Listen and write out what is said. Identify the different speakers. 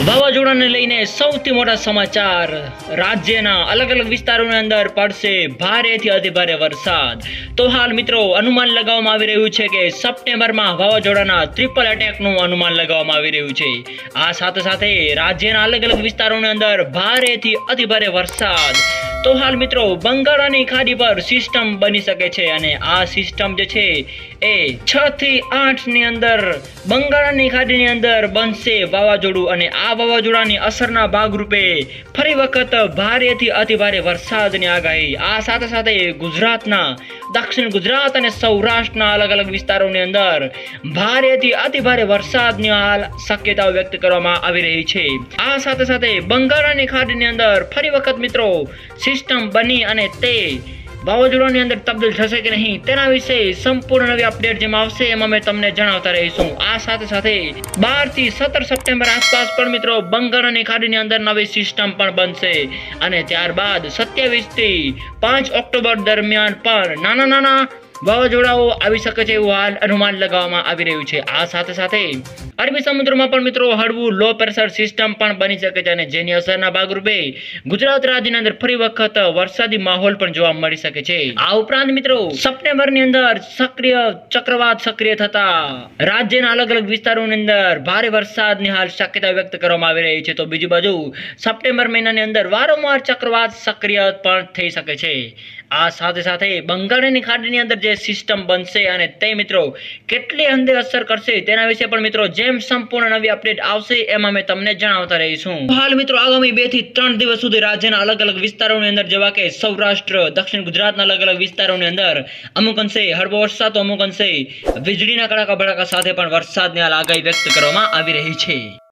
Speaker 1: વાવાઝોડાને લઈને સૌથી મોટા સમાચાર. રાજ્યના અલગ અલગ વિસ્તારોની અંદર પડશે ભારેથી અતિભારે વરસાદ. તો હાલ મિત્રો, અનુમાન લગાવવામાં આવી રહ્યું છે કે સપ્ટેમ્બરમાં વાવાઝોડાના ટ્રિપલ એટેકનું અનુમાન લગાવવામાં આવી રહ્યું છે. આ સાથે સાથે રાજ્યના અલગ અલગ વિસ્તારોની અંદર ભારેથી અતિભારે વરસાદ. તો હાલ મિત્રો બંગાળાની ખાડી પર સિસ્ટમ બની શકે છે અને આ સિસ્ટમ જે છે એ છ થી આઠની અંદર બંગાળાની ખાડીની અંદર બનશે વાવાઝોડું અને આ વાવાઝોડાની અસરના ભાગરૂપે ફરી વખત ભારેથી અતિભારે વરસાદની આગાહી. આ સાથે સાથે ગુજરાતના દક્ષિણ ગુજરાત અને સૌરાષ્ટ્રના અલગ અલગ વિસ્તારોની અંદર ભારેથી અતિભારે વરસાદની હાલ શક્યતાઓ વ્યક્ત કરવામાં આવી રહી છે. આ સાથે સાથે બંગાળની ખાડીની અંદર ફરી વખત મિત્રો સિસ્ટમ બની અને તે વાવાઝોડાની અંદર તબદીલ થશે કે નહીં તેના વિશે સંપૂર્ણ નવી અપડેટ જેમાં આવશે એમાં અમે તમને જણાવતા રહીશું. આ સાથે સાથે બારથી સત્તર સપ્ટેમ્બર આસપાસ પણ મિત્રો બંગાળાની ખાડીની અંદર નવી સિસ્ટમ પણ બનશે. અને ત્યારબાદ સત્યાવીસથી પાંચ ઓક્ટોબર દરમિયાન પણ નાના નાના વાવાઝોડાઓ આવી શકે છે એવું હાલ અનુમાન લગાવવામાં આવી રહ્યું છે. આ સાથે સાથે અરબી સમુદ્રમાં પણ મિત્રો હળવું લો પ્રેશર સિસ્ટમ પણ બની શકે છે અને જેની અસરના ભાગરૂપે ગુજરાત રાજ્યની અંદર ફરી વખત વરસાદી માહોલ પણ જોવા મળી શકે છે. આ ઉપરાંત મિત્રો સપ્ટેમ્બરની અંદર સક્રિય ચક્રવાત સક્રિય થતા રાજ્યના અલગ અલગ વિસ્તારોની અંદર ભારે વરસાદની હાલ શક્યતા વ્યક્ત કરવામાં આવી રહી છે. તો બીજી બાજુ સપ્ટેમ્બર મહિનાની અંદર વારંવાર ચક્રવાત સક્રિય પણ થઈ શકે છે. આ સાથે સાથે બંગાળની ખાડીની અંદર જે સિસ્ટમ બનશે અને તે મિત્રો કેટલી અંદે અસર કરશે તેના વિશે પણ મિત્રો જેમ સંપૂર્ણ નવી અપડેટ આવશે એમાં અમે તમને જણાવતા રહીશું. હાલ મિત્રો આગામી બેથી ત્રણ દિવસ સુધી રાજ્યના અલગ અલગ વિસ્તારોની અંદર જેવા કે સૌરાષ્ટ્ર, દક્ષિણ ગુજરાતના અલગ અલગ વિસ્તારોની અંદર અમુક અંશે હળવો વરસાદ, તો અમુક અંશે વીજળીના કડાકા ભડાકા સાથે પણ વરસાદની હાલ આગાહી વ્યક્ત કરવામાં આવી રહી છે.